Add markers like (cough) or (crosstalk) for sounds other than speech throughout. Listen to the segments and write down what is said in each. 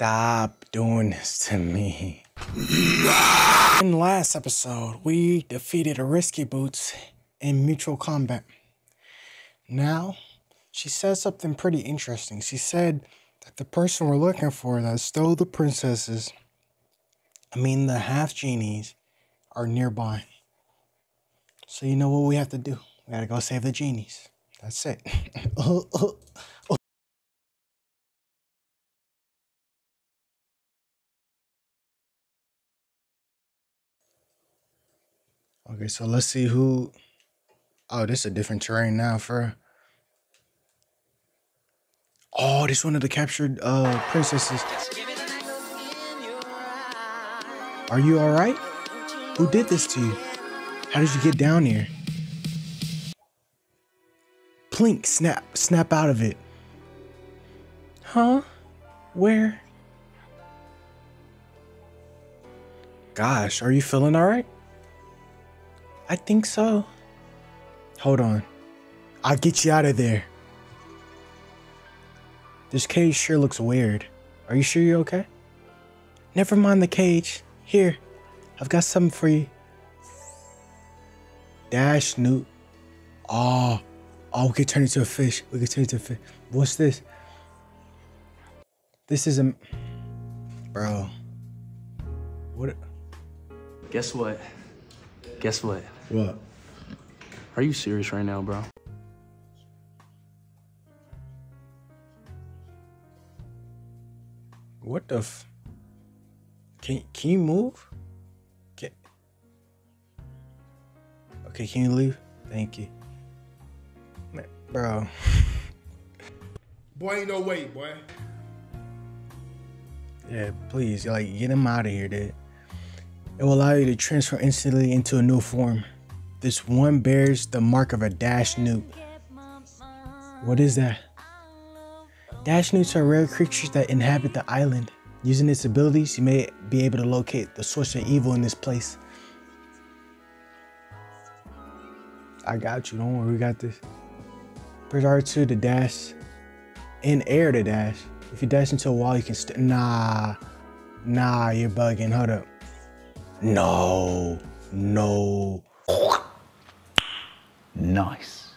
Stop doing this to me. In last episode, we defeated a risky boots in mutual combat. Now, she said something pretty interesting. She said that the person we're looking for that stole the princesses, I mean the half genies, are nearby. So you know what we have to do? We gotta go save the genies. That's it. (laughs) Oh, oh, oh. Okay, so let's see who. Oh, this is a different terrain now for. Oh, this one of the captured uh princesses. Are you all right? Who did this to you? How did you get down here? Plink, snap, snap out of it. Huh? Where? Gosh, are you feeling all right? I think so. Hold on. I'll get you out of there. This cage sure looks weird. Are you sure you're okay? Never mind the cage. Here, I've got something for you. Dash Newt. Oh, oh, we could turn into a fish. We could turn into a fish. What's this? This is a, bro. What? Guess what? Guess what? What? Are you serious right now, bro? What the f? Can can you move? Can Okay, can you leave? Thank you. Man, bro. (laughs) Boy, ain't no way, boy. Yeah, please, like get him out of here, dude. It will allow you to transfer instantly into a new form. This one bears the mark of a dash newt. What is that? Dash newts are rare creatures that inhabit the island. Using its abilities, you may be able to locate the source of evil in this place. I got you. Don't worry, we got this. Press R2 to dash. In air to dash. If you dash into a wall, you can st- Nah. Nah, you're bugging. Hold up. No. No. Nice.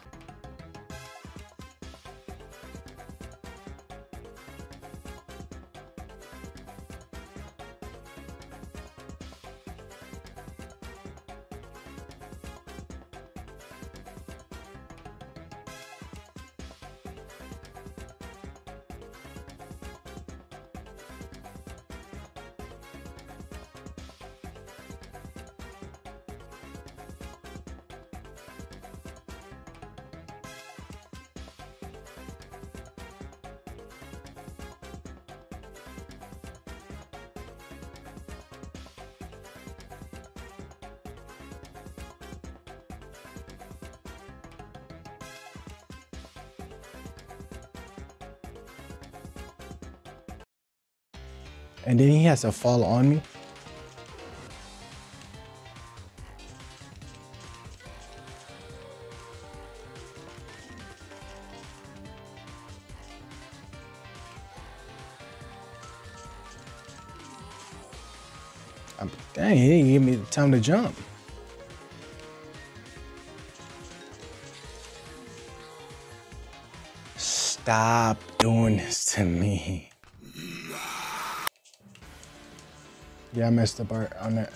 And then he has to fall on me. I'm, dang, he didn't give me the time to jump. Stop doing this to me. Yeah, I missed the part on it.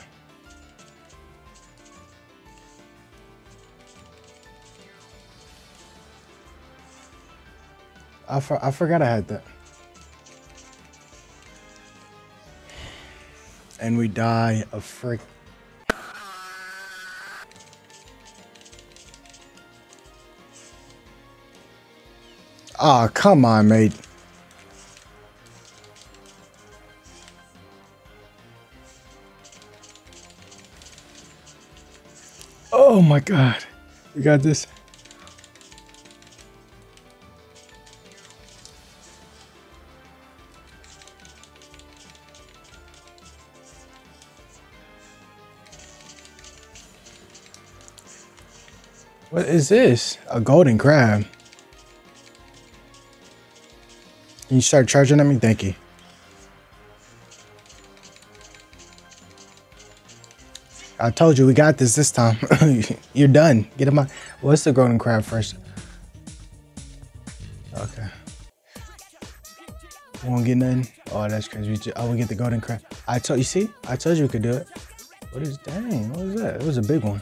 I, for, I forgot I had that. And we die of frick. Oh, ah, come on, mate. Oh my god. We got this. What is this? A golden crab. Can you start charging at me? Thank you. I told you we got this this time. (laughs) You're done. Get him out. What's the golden crab first? Okay. Won't get nothing. Oh, that's crazy. we. Just, oh, we get the golden crab. I told you. See, I told you we could do it. What is? Dang, what was that? It was a big one.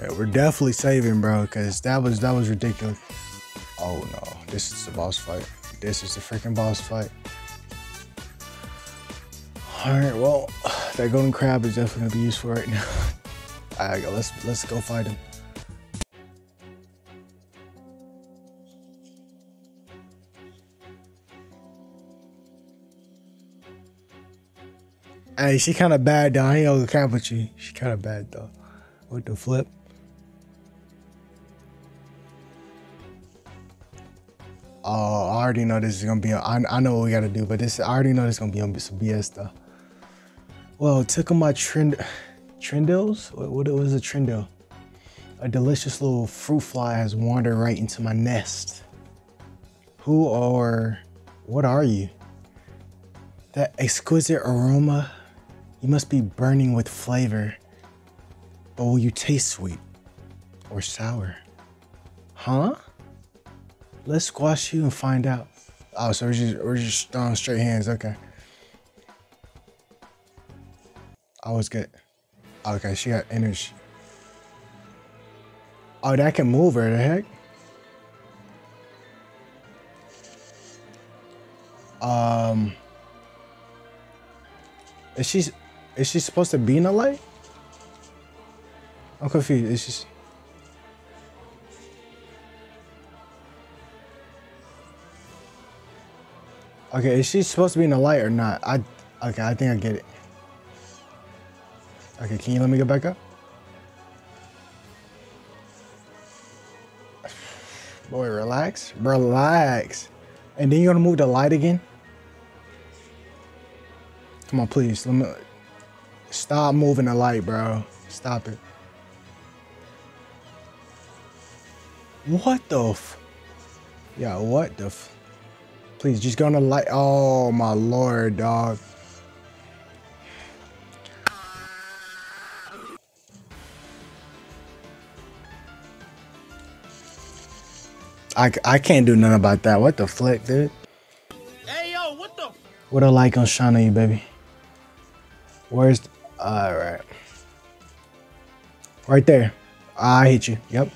Yeah, we're definitely saving, bro, because that was that was ridiculous. Oh no, this is the boss fight. This is the freaking boss fight. All right, well, that golden crab is definitely gonna be useful right now. (laughs) All right, let's let's go find him. Hey, she kind of bad though. I ain't gonna cap with you. She kind of bad though. With the flip. Oh, I already know this is gonna be. I, I know what we gotta do, but this I already know this is gonna be on some BS stuff. Well, it took on my trend, trindles. What, was a trindle? A delicious little fruit fly has wandered right into my nest. Who or what are you? That exquisite aroma. You must be burning with flavor. But will you taste sweet or sour? Huh? Let's squash you and find out. Oh, so we're just, we're just throwing straight hands. Okay. I was good. Okay, she got energy. Oh, that can move her. The heck? Um. Is she is she supposed to be in the light? I'm confused. Is she? Okay, is she supposed to be in the light or not? I okay, I think I get it. Okay, can you let me go back up? Boy, relax. Relax. And then you're gonna move the light again? Come on, please. Let me stop moving the light, bro. Stop it. What the f? Yeah, what the f? Please, just go on the light. Oh my lord, dog. I, I can't do nothing about that. What the flick, dude? Hey, yo, what the? What a like on shine you, baby. Where's... The, all right. Right there. I hit you. Yep.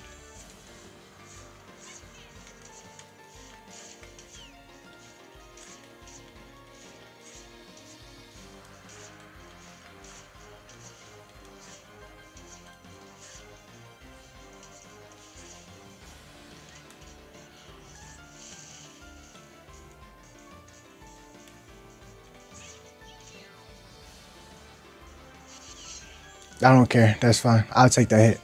I don't care. That's fine. I'll take that hit.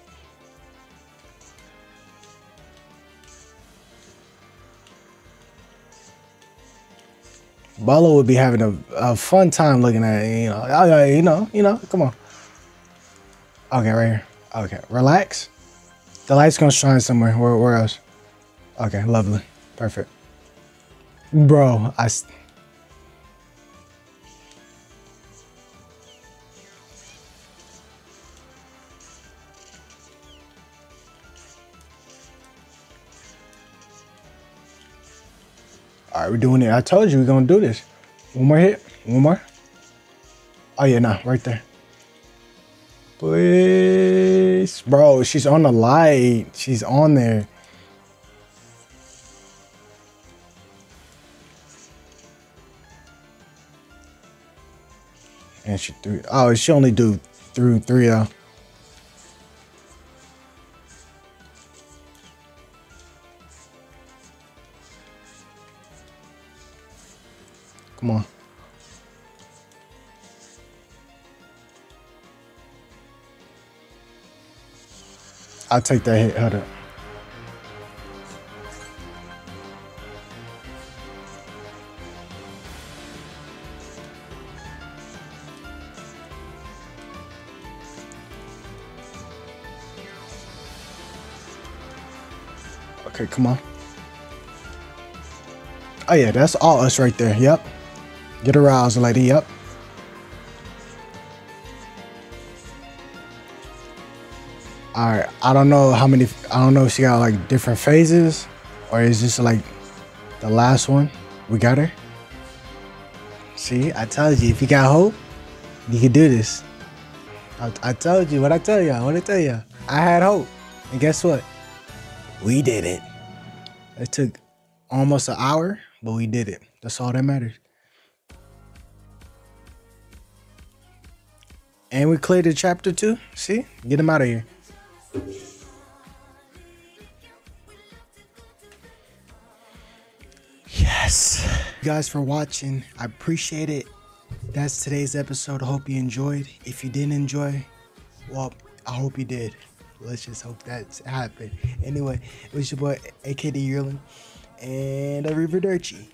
Bolo would be having a, a fun time looking at it, you know. Oh, you know, you know, come on. Okay, right here. Okay, relax. The light's gonna shine somewhere. Where, where else? Okay, lovely. Perfect. Bro, I... we're doing it. I told you we're gonna do this. One more hit. One more. Oh yeah, nah, right there. Please, bro. She's on the light. She's on there. And she threw. Oh, she only do through three though. Come on. I'll take that hit. Hold. Okay, come on. Oh yeah, that's all us right there. Yep. Get aroused, lady. Up. All right. I don't know how many. I don't know if she got like different phases, or is this like the last one? We got her. See, I told you. If you got hope, you can do this. I, I told you. What I tell y'all. want to tell y'all. I had hope, and guess what? We did it. It took almost an hour, but we did it. That's all that matters. And we cleared the chapter two. See, get him out of here. Yes. You guys for watching. I appreciate it. That's today's episode. I hope you enjoyed. If you didn't enjoy, well, I hope you did. Let's just hope that's happened. Anyway, it was your boy, AKD Yearling, and Arrivederci.